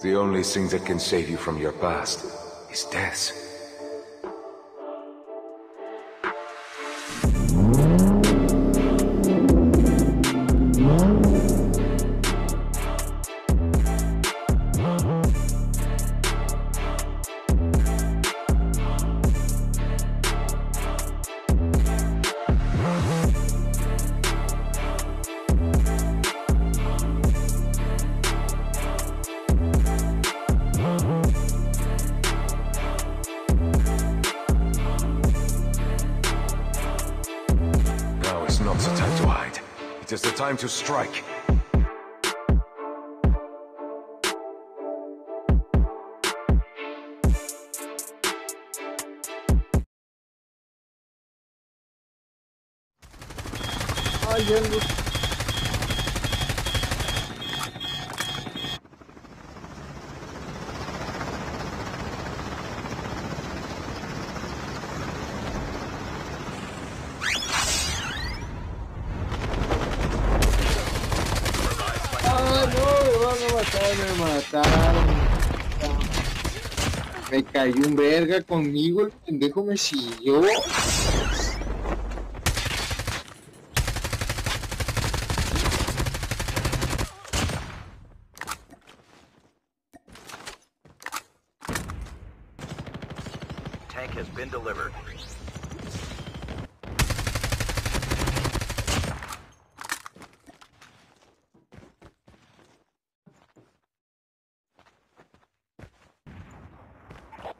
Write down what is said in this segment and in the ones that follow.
The only thing that can save you from your past is death. It is the time to strike. Ay, ya me van a matar, me mataron. Me cayó un verga conmigo, el pendejo me siguió. Tank has been delivered.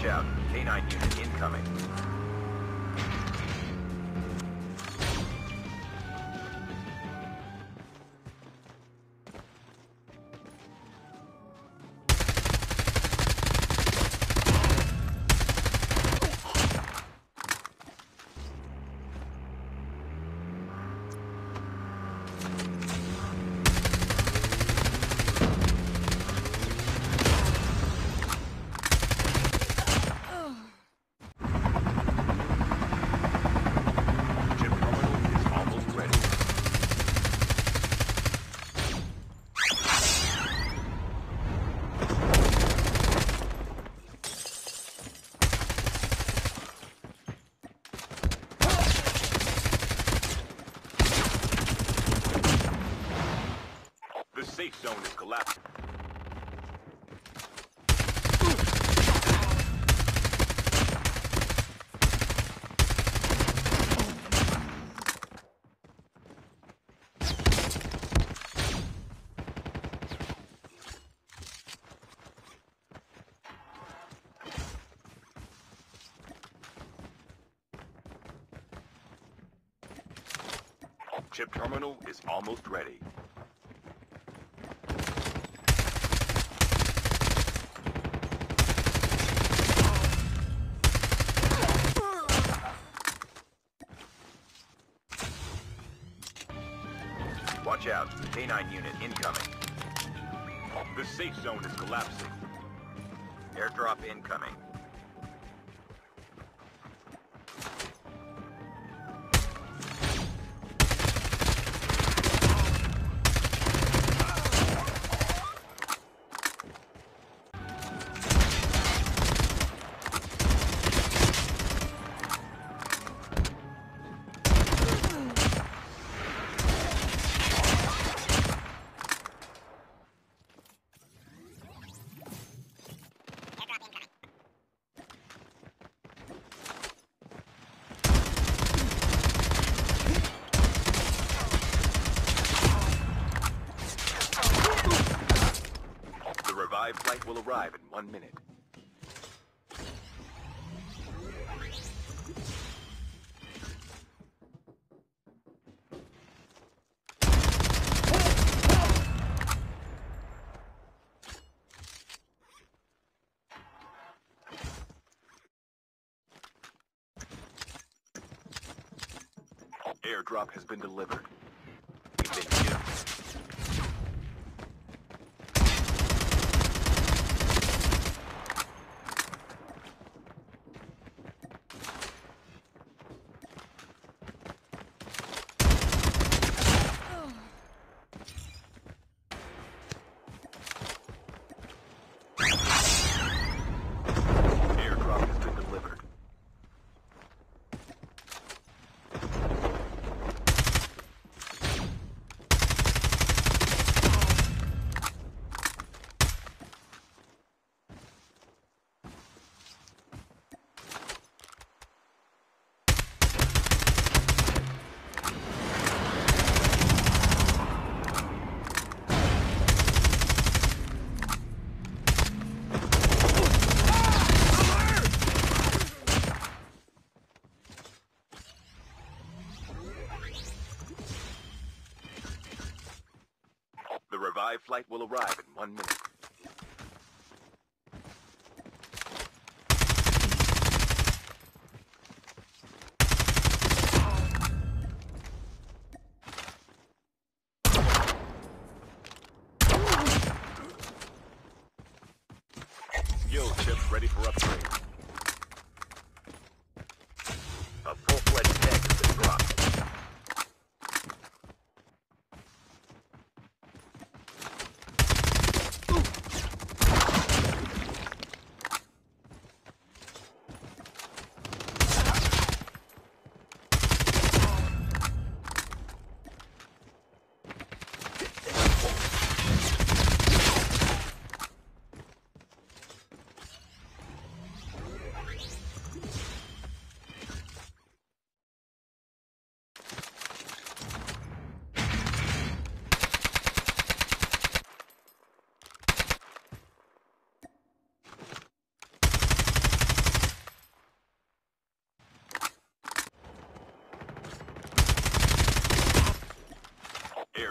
Watch out. K9 unit incoming. Safe zone is collapsing. Chip terminal is almost ready. Out. K9 unit incoming. The safe zone is collapsing. Airdrop incoming. One minute. Airdrop has been delivered. We've been killed. Airdrop has been delivered. The revived flight will arrive in one minute. Skill chips ready for upgrade.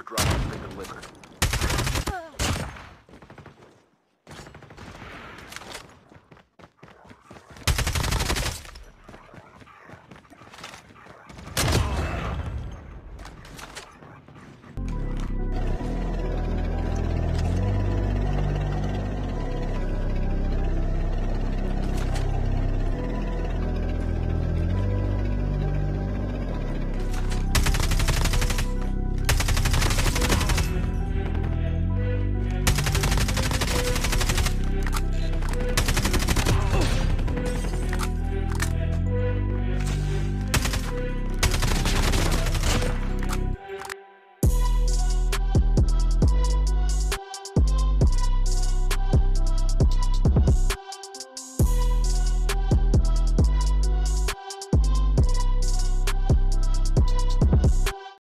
drop has liquor.